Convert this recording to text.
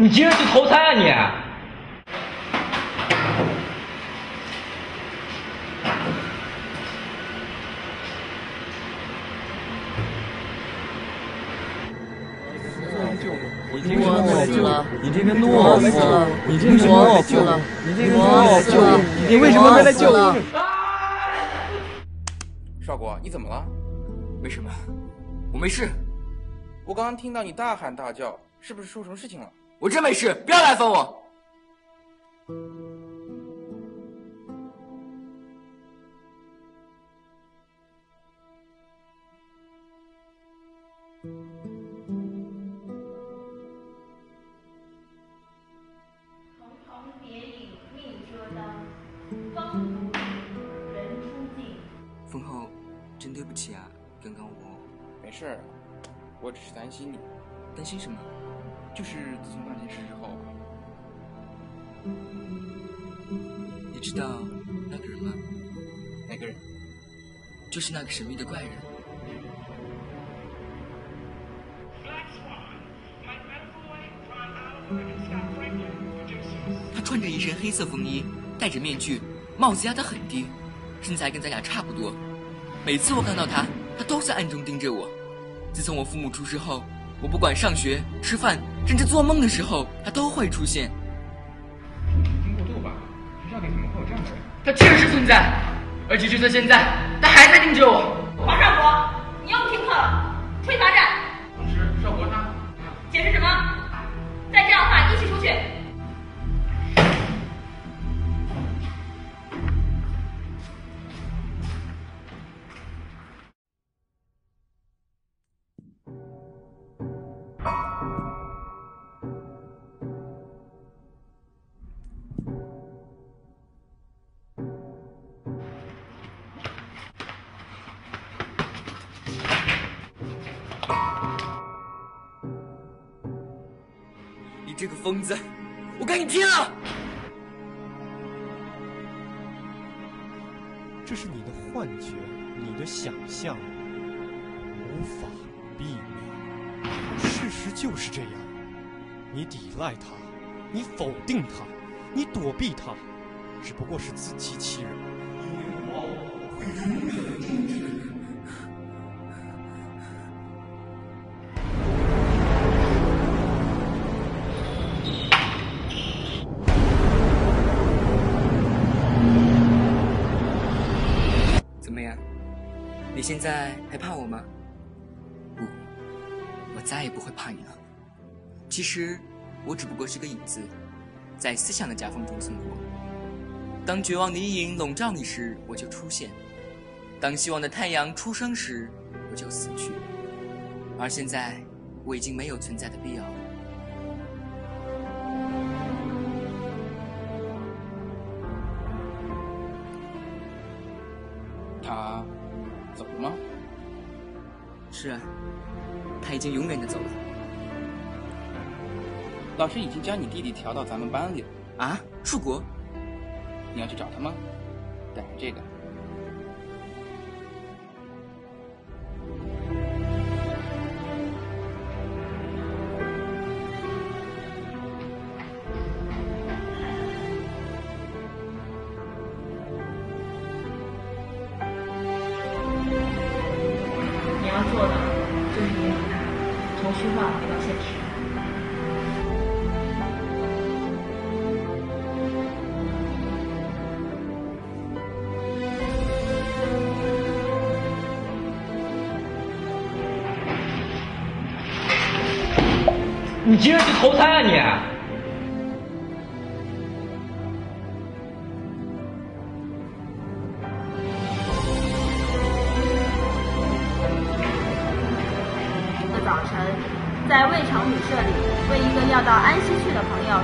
你竟然去投胎啊你！你这个懦夫！你这个懦夫！你这个懦夫！你这个懦夫！你为什么没来救我？少国，你怎么？了？没什么，我没事。我刚刚听到你大喊大叫，是不是出什么？事情了？我真没事，不要来烦我。重重叠影密遮当，风无人初静。风后，真对不起啊，刚刚我没事儿，我只是担心你。担心什么？就是自从那件事之后，你知道那个人吗？哪个人？就是那个神秘的怪人。他穿着一身黑色风衣，戴着面具，帽子压得很低，身材跟咱俩差不多。每次我看到他，他都在暗中盯着我。自从我父母出事后，我不管上学、吃饭，甚至做梦的时候，他都会出现。神经过度吧？学校里怎么会有这样的人？他确实存在，而且就算现在，他还在盯着我。黄少国，你又听课了，出去罚站。老师，少国他……解释什么？再这样这个疯子，我跟你拼了！这是你的幻觉，你的想象，无法避免。事实就是这样，你抵赖他，你否定他，你躲避他，只不过是自欺欺人。因为我会永远的忠你现在还怕我吗？不，我再也不会怕你了。其实，我只不过是个影子，在思想的夹缝中存活。当绝望的阴影笼罩你时，我就出现；当希望的太阳出生时，我就死去。而现在，我已经没有存在的必要了。他走了吗？是啊，他已经永远的走了。老师已经将你弟弟调到咱们班里了，啊，树国，你要去找他吗？带上这个。从虚幻回到现实。你今天去投胎啊你！早晨，在魏城旅社里，为一个要到安溪去的朋友